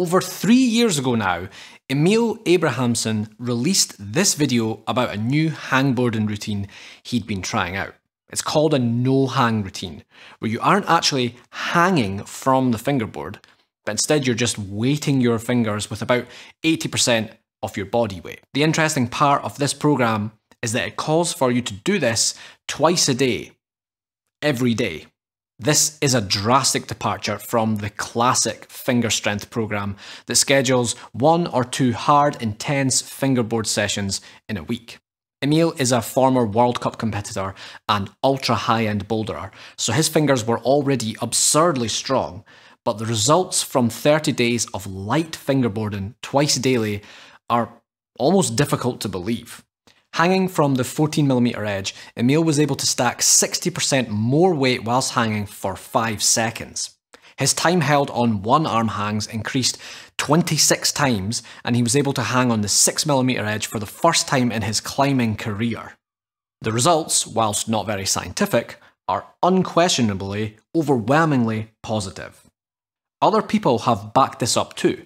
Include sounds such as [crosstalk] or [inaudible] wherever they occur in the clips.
Over three years ago now, Emil Abrahamsson released this video about a new hangboarding routine he'd been trying out. It's called a no hang routine, where you aren't actually hanging from the fingerboard, but instead you're just weighting your fingers with about 80% of your body weight. The interesting part of this program is that it calls for you to do this twice a day, every day. This is a drastic departure from the classic finger strength program that schedules one or two hard, intense fingerboard sessions in a week. Emil is a former World Cup competitor and ultra high end boulderer, so his fingers were already absurdly strong. But the results from 30 days of light fingerboarding twice daily are almost difficult to believe. Hanging from the 14mm edge, Emil was able to stack 60% more weight whilst hanging for 5 seconds. His time held on one arm hangs increased 26 times, and he was able to hang on the 6mm edge for the first time in his climbing career. The results, whilst not very scientific, are unquestionably overwhelmingly positive. Other people have backed this up too.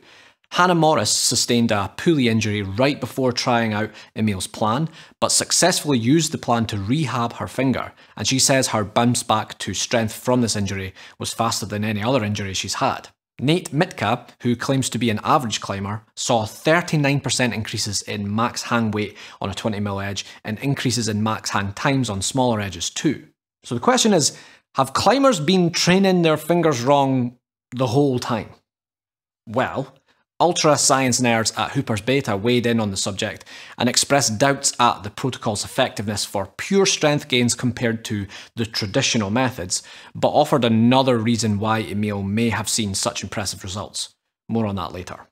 Hannah Morris sustained a pulley injury right before trying out Emil's plan, but successfully used the plan to rehab her finger, and she says her bounce back to strength from this injury was faster than any other injury she's had. Nate Mitka, who claims to be an average climber, saw 39% increases in max hang weight on a 20mm edge and increases in max hang times on smaller edges too. So the question is, have climbers been training their fingers wrong the whole time? Well, Ultra science nerds at Hooper's Beta weighed in on the subject and expressed doubts at the protocol's effectiveness for pure strength gains compared to the traditional methods, but offered another reason why Emil may have seen such impressive results. More on that later.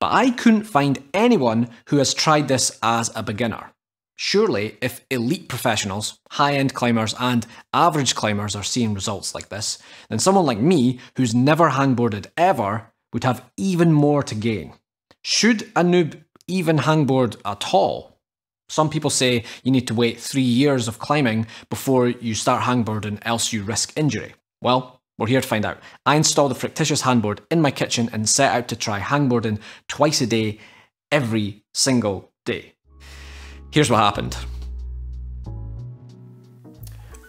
But I couldn't find anyone who has tried this as a beginner. Surely, if elite professionals, high end climbers, and average climbers are seeing results like this, then someone like me, who's never hangboarded ever, would have even more to gain. Should a noob even hangboard at all? Some people say you need to wait three years of climbing before you start hangboarding, else you risk injury. Well, we're here to find out. I installed a Frictitious hangboard in my kitchen and set out to try hangboarding twice a day, every single day. Here's what happened.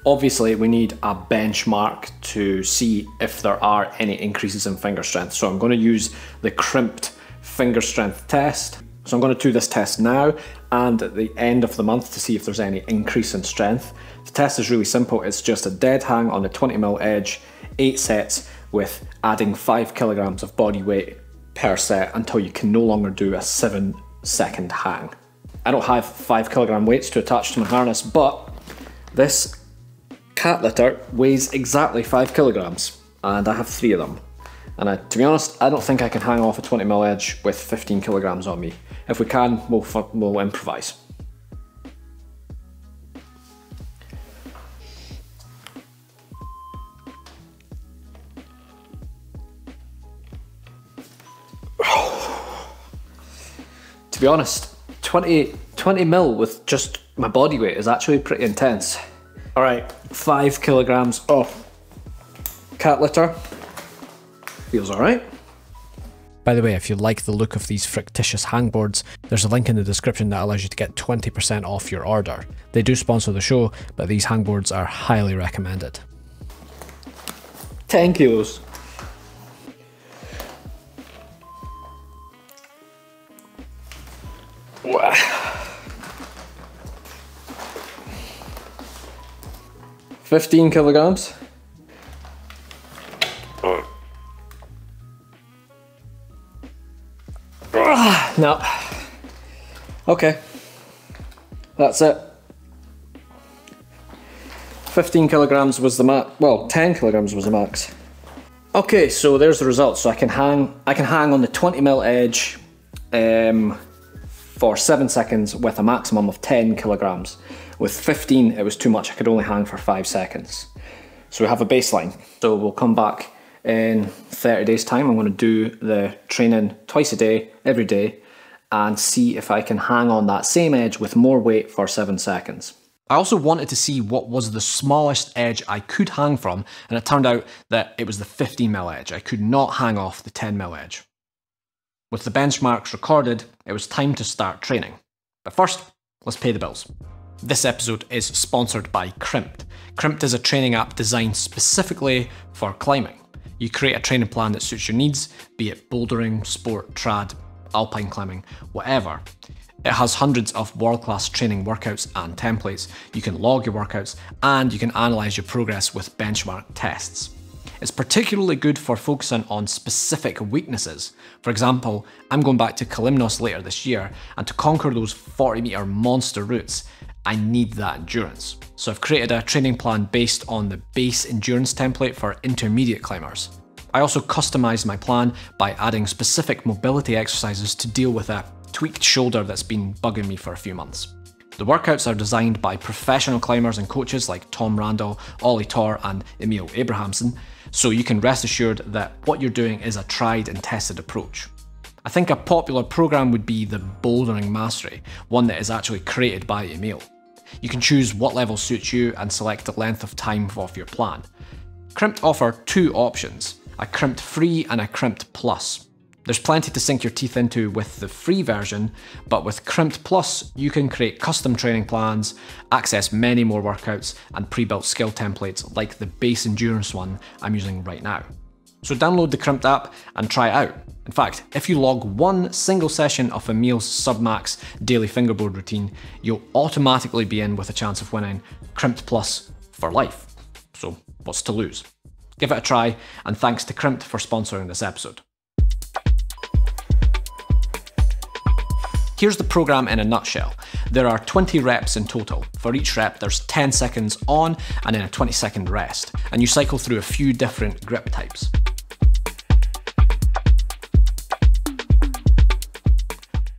Obviously, we need a benchmark to see if there are any increases in finger strength. So I'm going to use the Crimpd finger strength test. So I'm going to do this test now and at the end of the month to see if there's any increase in strength. The test is really simple. It's just a dead hang on the 20mm edge, eight sets with adding five kilograms of body weight per set until you can no longer do a seven second hang. I don't have five kilogram weights to attach to my harness, but this cat litter weighs exactly five kilograms, and I have three of them. And I, to be honest, I don't think I can hang off a 20 mil edge with 15 kilograms on me. If we can, we'll, we'll improvise. to be honest, 20, 20 mil with just my body weight is actually pretty intense. All right, five kilograms of cat litter. Feels all right. By the way, if you like the look of these Frictitious hangboards, there's a link in the description that allows you to get 20% off your order. They do sponsor the show, but these hangboards are highly recommended. 10 kilos. 15 kilograms. No. Okay. That's it. 15 kilograms was the max, well, 10 kilograms was the max. Okay, so there's the results. So I can hang, I can hang on the 20 mil edge um, for seven seconds with a maximum of 10 kilograms. With 15, it was too much. I could only hang for five seconds. So we have a baseline. So we'll come back in 30 days time. I'm gonna do the training twice a day, every day, and see if I can hang on that same edge with more weight for seven seconds. I also wanted to see what was the smallest edge I could hang from, and it turned out that it was the 15 mil edge. I could not hang off the 10 mil edge. With the benchmarks recorded, it was time to start training. But first, let's pay the bills. This episode is sponsored by Crimpd. Crimpd is a training app designed specifically for climbing. You create a training plan that suits your needs, be it bouldering, sport, trad, alpine climbing, whatever. It has hundreds of world class training workouts and templates. You can log your workouts and you can analyse your progress with benchmark tests. It's particularly good for focusing on specific weaknesses. For example, I'm going back to Kalymnos later this year, and to conquer those 40 metre monster routes, I need that endurance. So I've created a training plan based on the base endurance template for intermediate climbers. I also customised my plan by adding specific mobility exercises to deal with a tweaked shoulder that's been bugging me for a few months. The workouts are designed by professional climbers and coaches like Tom Randall, Ollie Torr, and Emil Abrahamsson, so you can rest assured that what you're doing is a tried and tested approach. I think a popular program would be the Bouldering Mastery, one that is actually created by Emil. You can choose what level suits you and select the length of time of your plan. Crimpd offer two options, a Crimpd Free and a Crimpd Plus. There's plenty to sink your teeth into with the free version, but with Crimpd Plus, you can create custom training plans, access many more workouts, and pre-built skill templates like the base endurance one I'm using right now. So download the Crimpd app and try it out. In fact, if you log one single session of Emil's Submax daily fingerboard routine, you'll automatically be in with a chance of winning Crimpd Plus for life. So what's to lose? Give it a try, and thanks to Crimpd for sponsoring this episode. Here's the program in a nutshell. There are 20 reps in total. For each rep, there's 10 seconds on and then a 20 second rest, and you cycle through a few different grip types.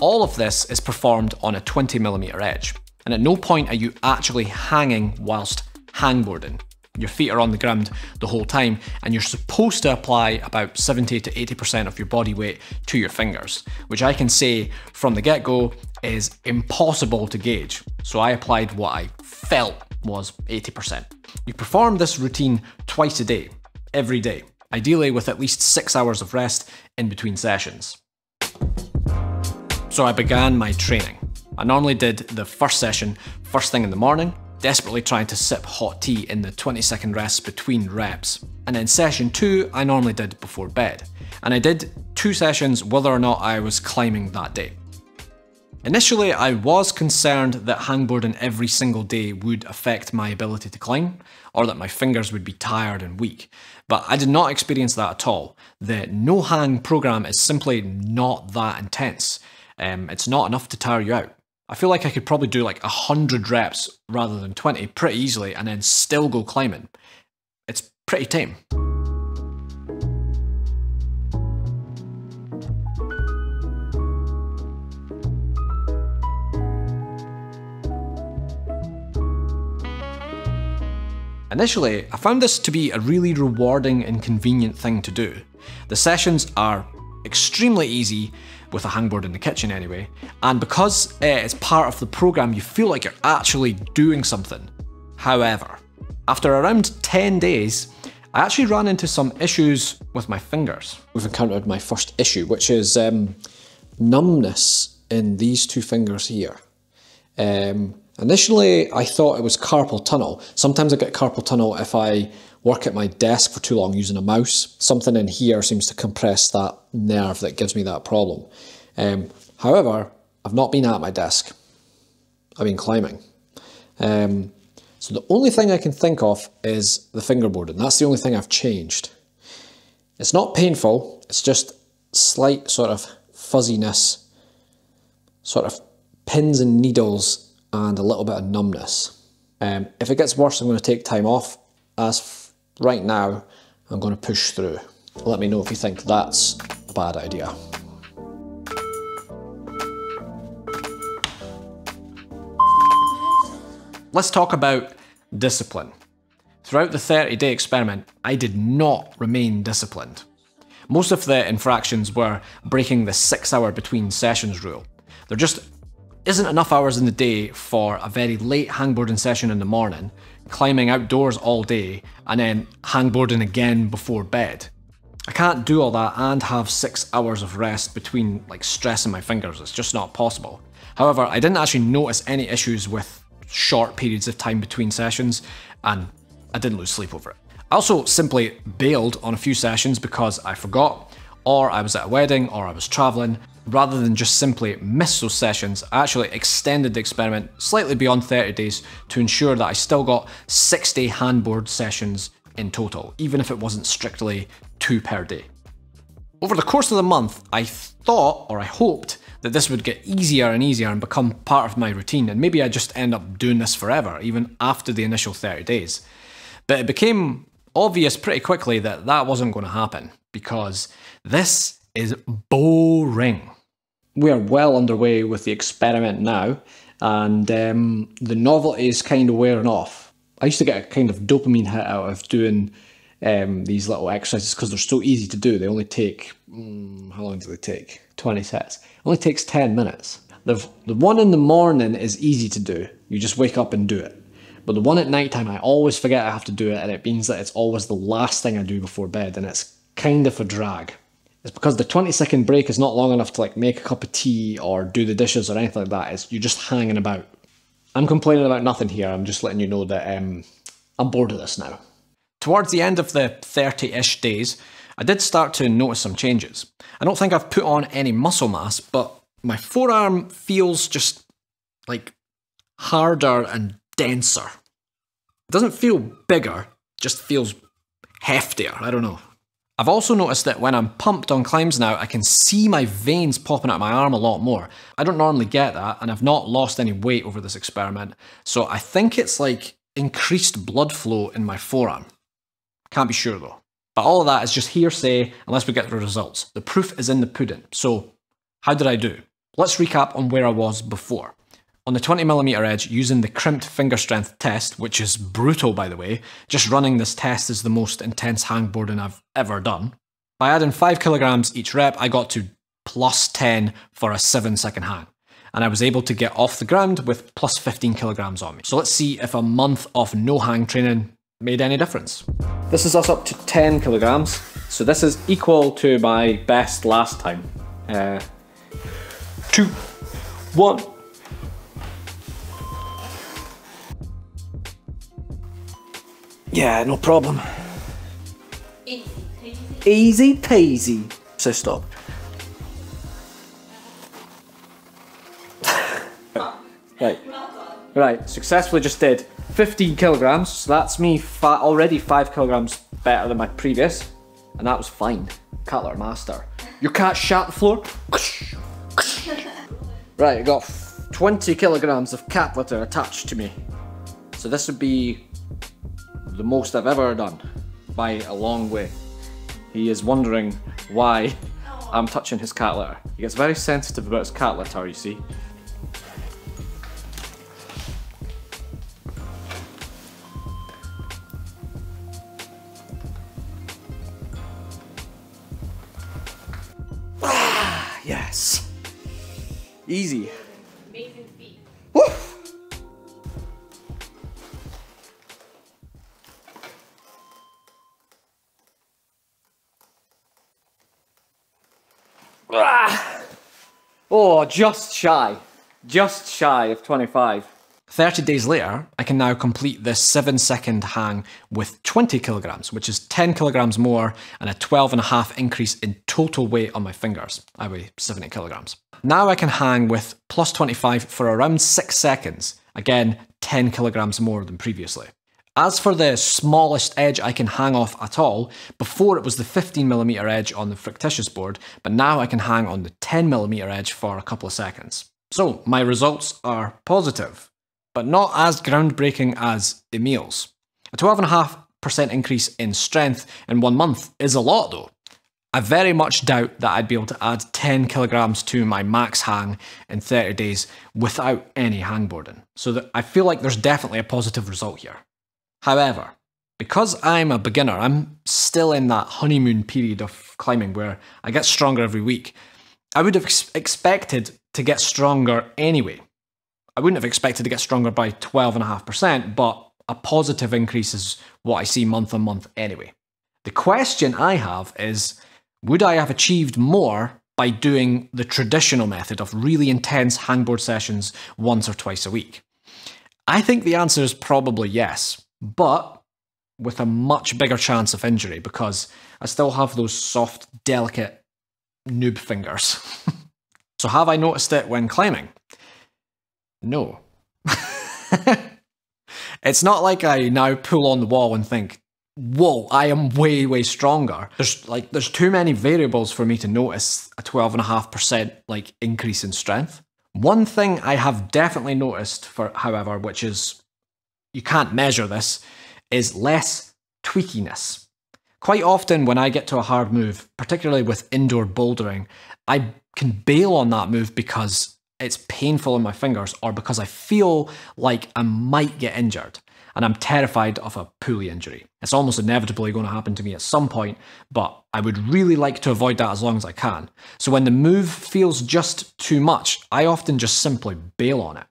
All of this is performed on a 20mm edge, and at no point are you actually hanging whilst hangboarding. Your feet are on the ground the whole time, and you're supposed to apply about 70 to 80% of your body weight to your fingers, which I can say from the get go is impossible to gauge. So I applied what I felt was 80%. You perform this routine twice a day, every day, ideally with at least six hours of rest in between sessions. So I began my training. I normally did the first session first thing in the morning, desperately trying to sip hot tea in the 20 second rests between reps. And then session 2 I normally did before bed. And I did two sessions whether or not I was climbing that day. Initially, I was concerned that hangboarding every single day would affect my ability to climb, or that my fingers would be tired and weak, but I did not experience that at all. The no hang program is simply not that intense. Um, it's not enough to tire you out. I feel like I could probably do like 100 reps rather than 20 pretty easily and then still go climbing. It's pretty tame. Initially, I found this to be a really rewarding and convenient thing to do. The sessions are extremely easy with a hangboard in the kitchen anyway. And because uh, it's part of the program, you feel like you're actually doing something. However, after around 10 days, I actually ran into some issues with my fingers. We've encountered my first issue, which is um, numbness in these two fingers here. Um, initially, I thought it was carpal tunnel. Sometimes I get carpal tunnel if I work at my desk for too long using a mouse. Something in here seems to compress that nerve that gives me that problem. Um, however, I've not been at my desk. I've been climbing. Um, so the only thing I can think of is the fingerboard, and that's the only thing I've changed. It's not painful, it's just slight sort of fuzziness, sort of pins and needles, and a little bit of numbness. Um, if it gets worse, I'm going to take time off. As right now, I'm going to push through. Let me know if you think that's a bad idea. Let's talk about discipline. Throughout the 30 day experiment, I did not remain disciplined. Most of the infractions were breaking the six hour between sessions rule. There just isn't enough hours in the day for a very late hangboarding session in the morning, climbing outdoors all day, and then hangboarding again before bed. I can't do all that and have six hours of rest between like stressing my fingers. It's just not possible. However, I didn't actually notice any issues with short periods of time between sessions, and I didn't lose sleep over it. I also simply bailed on a few sessions because I forgot, or I was at a wedding, or I was travelling. Rather than just simply miss those sessions, I actually extended the experiment slightly beyond 30 days to ensure that I still got 60 hangboard sessions in total, even if it wasn't strictly two per day. Over the course of the month, I thought, or I hoped, that this would get easier and easier and become part of my routine, and maybe I'd just end up doing this forever, even after the initial 30 days. But it became obvious pretty quickly that that wasn't going to happen, because this is boring. We are well underway with the experiment now, and um, the novelty is kind of wearing off. I used to get a kind of dopamine hit out of doing um, these little exercises because they're so easy to do. They only take, mm, how long do they take? 20 sets. It only takes 10 minutes. The, the one in the morning is easy to do. You just wake up and do it. But the one at night time, I always forget I have to do it, and it means that it's always the last thing I do before bed, and it's kind of a drag. It's because the 20 second break is not long enough to like make a cup of tea or do the dishes or anything like that. It's you're just hanging about. I'm complaining about nothing here. I'm just letting you know that um, I'm bored of this now. Towards the end of the 30 ish days, I did start to notice some changes. I don't think I've put on any muscle mass, but my forearm feels just like harder and denser. It doesn't feel bigger, just feels heftier. I don't know. I've also noticed that when I'm pumped on climbs now, I can see my veins popping out of my arm a lot more. I don't normally get that, and I've not lost any weight over this experiment, so I think it's like increased blood flow in my forearm. Can't be sure though. But all of that is just hearsay unless we get the results. The proof is in the pudding. So, how did I do? Let's recap on where I was before. On the 20mm edge, using the Crimpd finger strength test, which is brutal by the way, just running this test is the most intense hangboarding I've ever done. By adding 5 kilograms each rep, I got to plus 10 for a 7 second hang. And I was able to get off the ground with plus 15 kilograms on me. So let's see if a month of no hang training made any difference. This is us up to 10 kilograms. So this is equal to my best last time. Uh, two, one. Yeah, no problem. Easy peasy. Easy peasy. So stop. [laughs] right. Right, successfully just did 15 kilograms, so that's me already 5 kilograms better than my previous, and that was fine. Cat litter master. Your cat shat the floor. right, I got 20 kilograms of cat litter attached to me. So this would be the most I've ever done by a long way. He is wondering why I'm touching his cat litter. He gets very sensitive about his cat litter, you see. Ah, yes. Easy. Amazing feat. Woo! Oh, just shy. Just shy of 25. 30 days later, I can now complete this 7 second hang with 20 kilograms, which is 10 kilograms more and a 12 and a half increase in total weight on my fingers. I weigh 70 kilograms. Now I can hang with plus 25 for around 6 seconds. Again, 10 kilograms more than previously. As for the smallest edge I can hang off at all, before it was the 15mm edge on the Frictitious board, but now I can hang on the 10mm edge for a couple of seconds. So my results are positive, but not as groundbreaking as Emil's. A 12.5% increase in strength in one month is a lot though. I very much doubt that I'd be able to add 10 kilograms to my max hang in 30 days without any hangboarding. So that I feel like there's definitely a positive result here. However, because I'm a beginner, I'm still in that honeymoon period of climbing where I get stronger every week. I would have ex- expected to get stronger anyway. I wouldn't have expected to get stronger by 12.5%, but a positive increase is what I see month on month anyway. The question I have is would I have achieved more by doing the traditional method of really intense hangboard sessions once or twice a week? I think the answer is probably yes, but with a much bigger chance of injury because I still have those soft, delicate noob fingers. [laughs] so, have I noticed it when climbing? No. [laughs] it's not like I now pull on the wall and think, whoa, I am way, way stronger. There's like there's too many variables for me to notice a 12.5% like increase in strength. One thing I have definitely noticed for however, which is you can't measure this, is less tweakiness. Quite often when I get to a hard move, particularly with indoor bouldering, I can bail on that move because it's painful in my fingers or because I feel like I might get injured and I'm terrified of a pulley injury. It's almost inevitably going to happen to me at some point, but I would really like to avoid that as long as I can. So when the move feels just too much, I often just simply bail on it.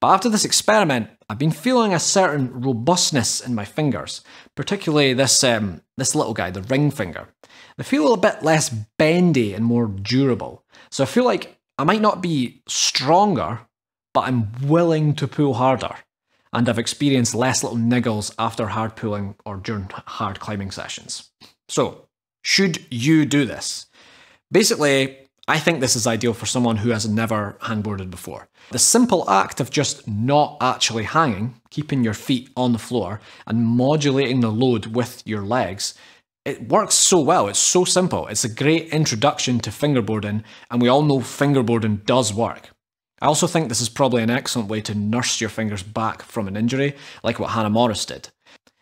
But after this experiment, I've been feeling a certain robustness in my fingers, particularly this um, this little guy, the ring finger. They feel a bit less bendy and more durable. So I feel like I might not be stronger, but I'm willing to pull harder and I've experienced less little niggles after hard pulling or during hard climbing sessions. So, should you do this? Basically, I think this is ideal for someone who has never hangboarded before. The simple act of just not actually hanging, keeping your feet on the floor, and modulating the load with your legs, it works so well. It's so simple. It's a great introduction to fingerboarding, and we all know fingerboarding does work. I also think this is probably an excellent way to nurse your fingers back from an injury, like what Hannah Morris did.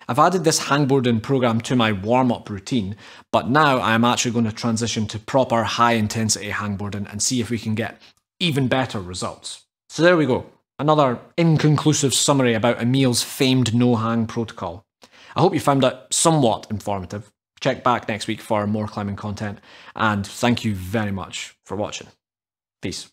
I've added this hangboarding program to my warm up routine, but now I am actually going to transition to proper high intensity hangboarding and see if we can get even better results. So there we go, another inconclusive summary about Emil's famed no hang protocol. I hope you found it somewhat informative. Check back next week for more climbing content, and thank you very much for watching. Peace.